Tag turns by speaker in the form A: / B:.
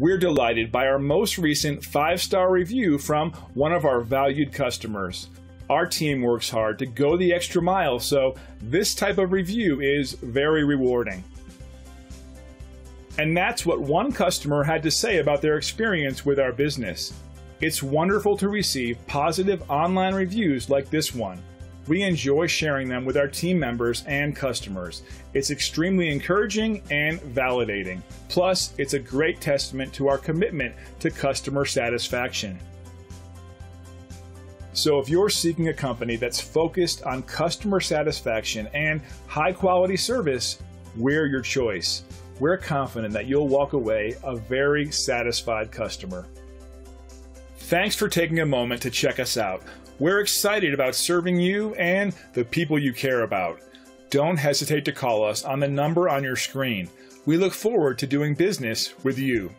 A: We're delighted by our most recent five star review from one of our valued customers. Our team works hard to go the extra mile, so this type of review is very rewarding. And that's what one customer had to say about their experience with our business. It's wonderful to receive positive online reviews like this one. We enjoy sharing them with our team members and customers. It's extremely encouraging and validating. Plus, it's a great testament to our commitment to customer satisfaction. So, if you're seeking a company that's focused on customer satisfaction and high quality service, we're your choice. We're confident that you'll walk away a very satisfied customer. Thanks for taking a moment to check us out. We're excited about serving you and the people you care about. Don't hesitate to call us on the number on your screen. We look forward to doing business with you.